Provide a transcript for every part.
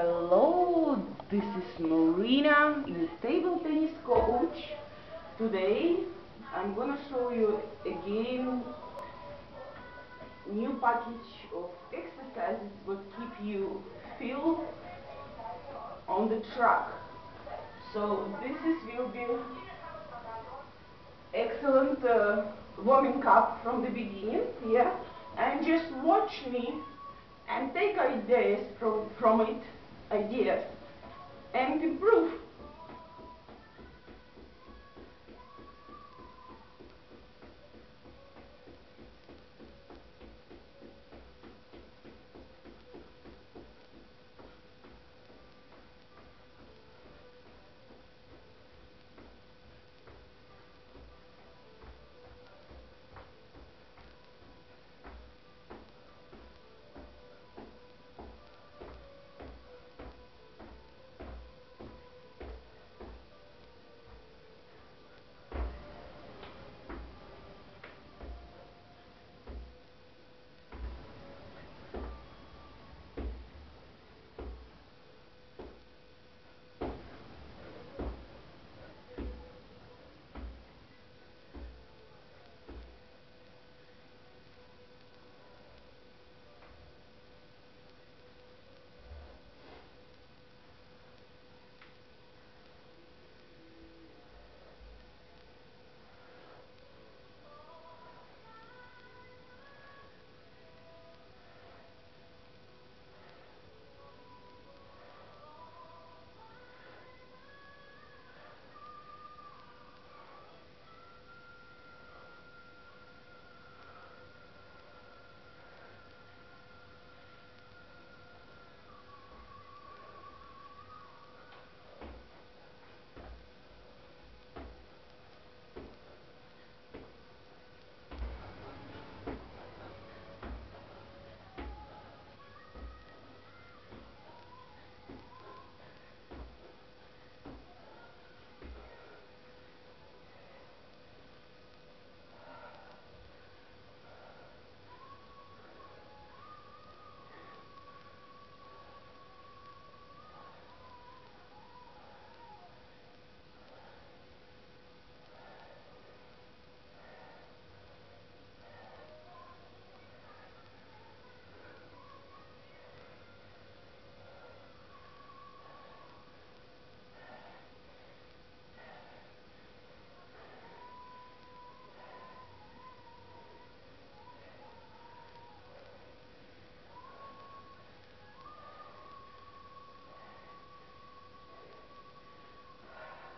Hello, this is Marina, your table tennis coach. Today I'm gonna show you again new package of exercises that keep you fit on the track. So this is will be excellent uh, warming up from the beginning, yeah? And just watch me and take ideas from, from it, ideas, and improve.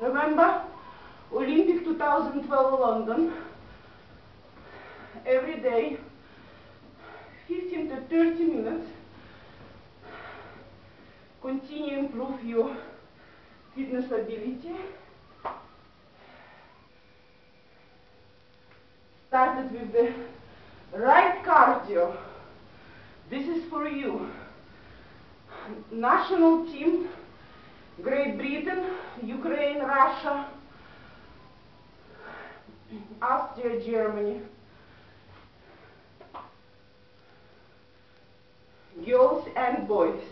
Remember Olympic 2012 London? Every day, 15 to 30 minutes. Continue improve your fitness ability. Started with the right cardio. This is for you. National team Great Britain, Ukraine, Russia, Austria, Germany. Girls and boys.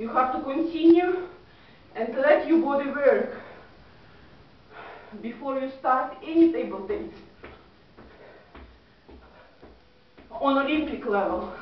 You have to continue and let your body work before you start any table tennis on Olympic level.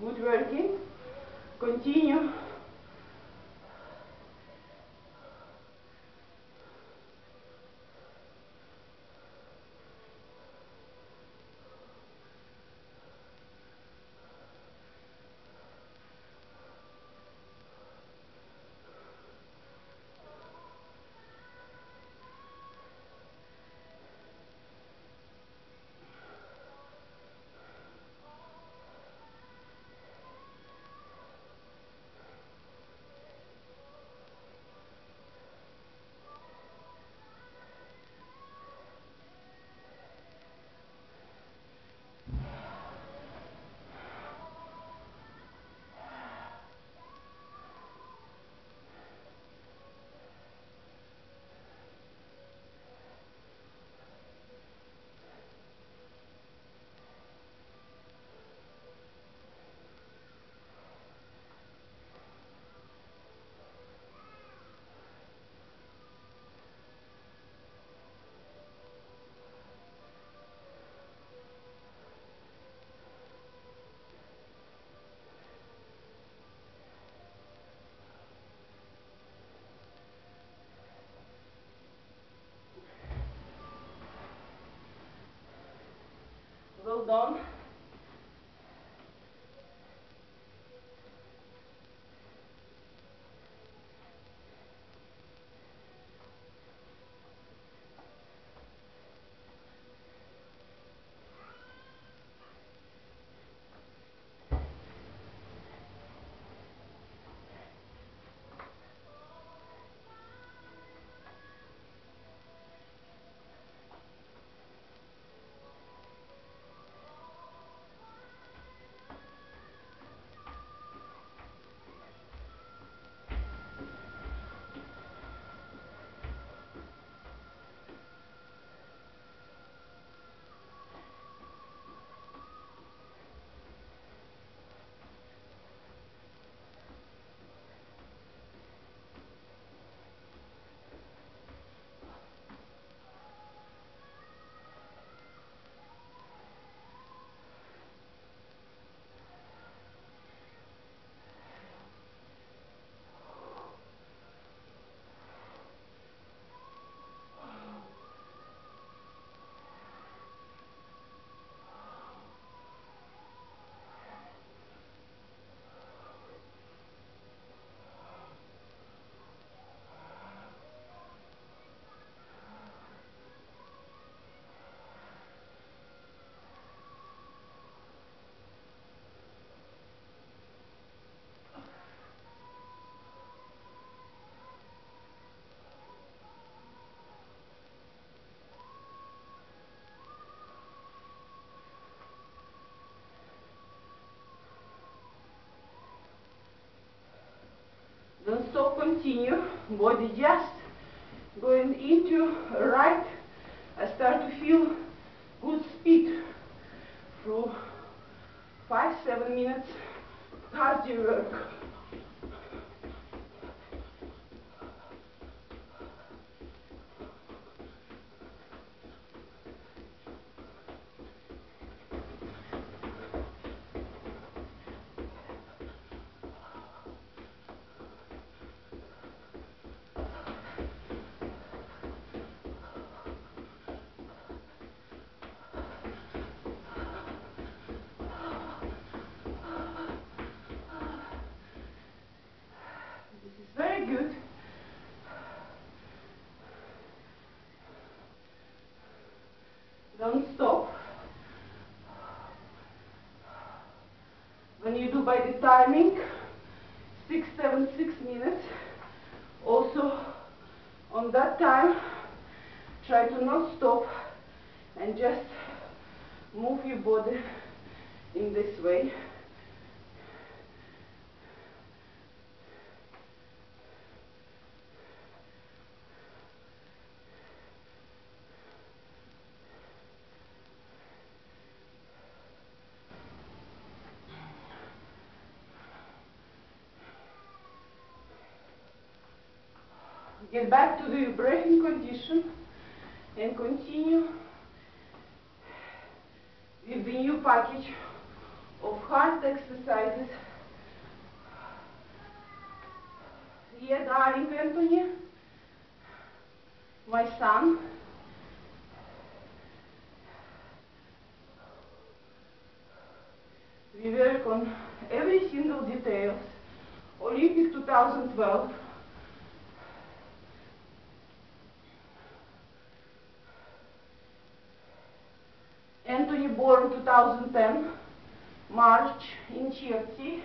Good working. Continue. Done. Body just going into right. I start to feel good speed through five, seven minutes cardio work. Don't stop. When you do by the timing, six, seven, six minutes, also on that time, try to not stop and just move your body in this way. To the breathing condition and continue with the new package of heart exercises. Yeah, darling Anthony, my son. We work on every single details. Olympic 2012. Anthony born 2010, March in Chelsea.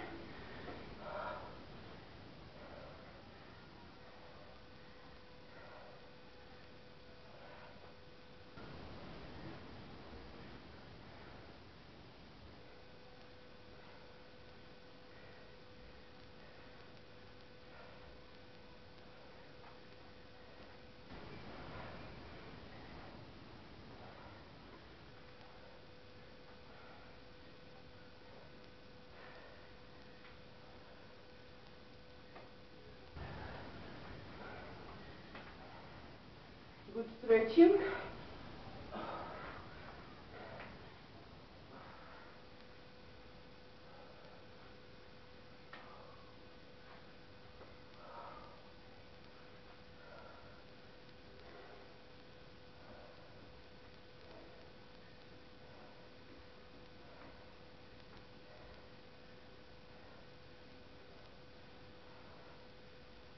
Good stretching.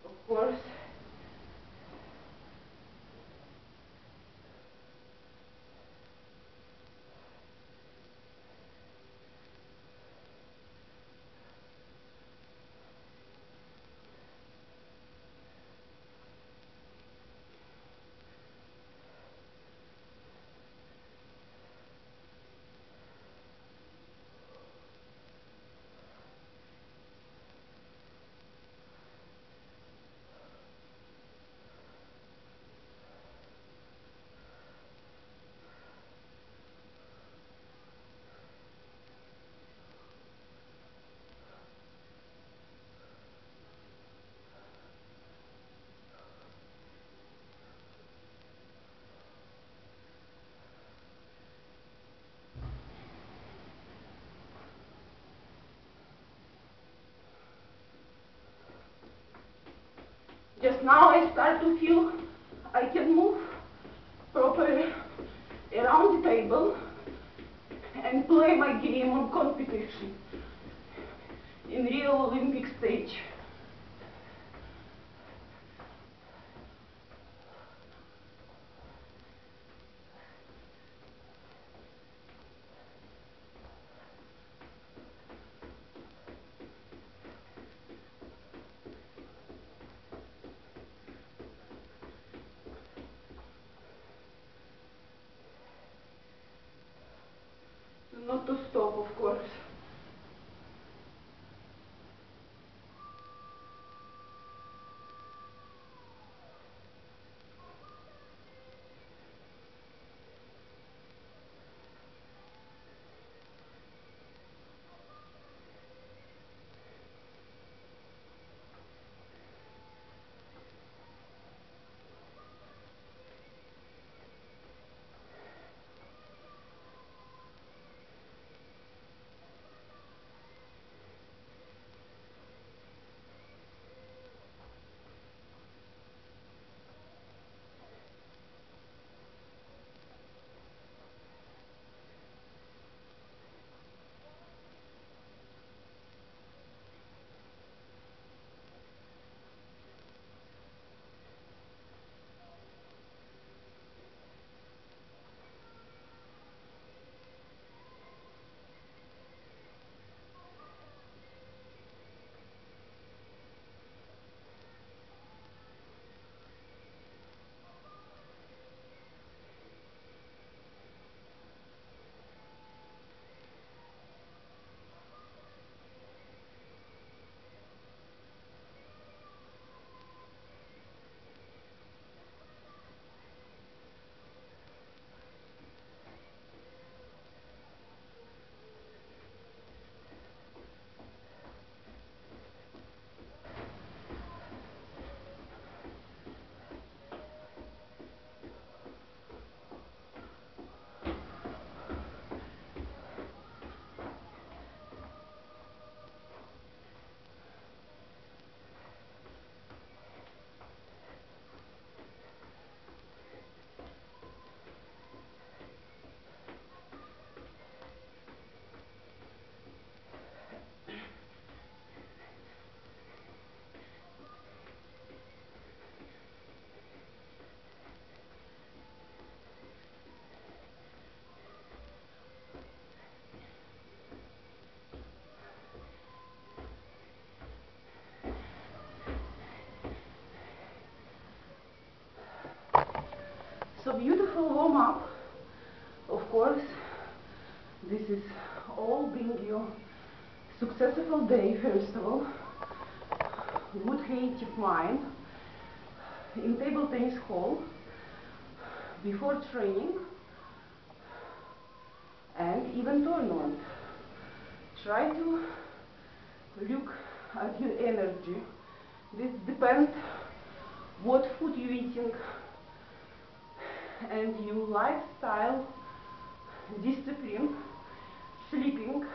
Of course, Just now I start to feel I can move properly around the table and play my game on competition in real Olympic stage. Beautiful warm up. Of course, this is all bring you successful day first of all. Good creative mind in table tennis hall before training and even tournament. Try to look at your energy. This depends what food you're eating and your lifestyle, discipline, sleeping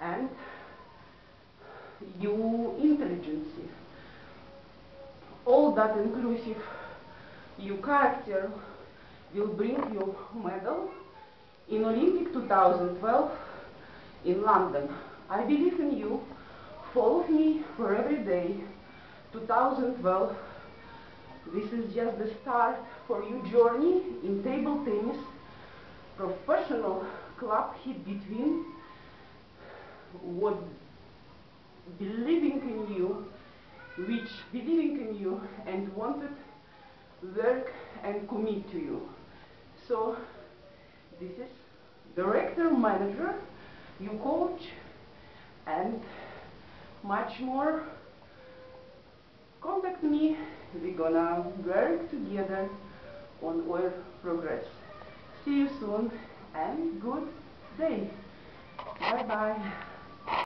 and your intelligence. All that inclusive your character will bring you medal in Olympic 2012 in London. I believe in you. Follow me for every day. 2012. This is just the start for your journey in table tennis. Professional club hit between what believing in you, which believing in you and wanted work and commit to you. So this is director, manager, you coach and much more. Contact me, we're gonna work together on our progress. See you soon and good day. Bye bye.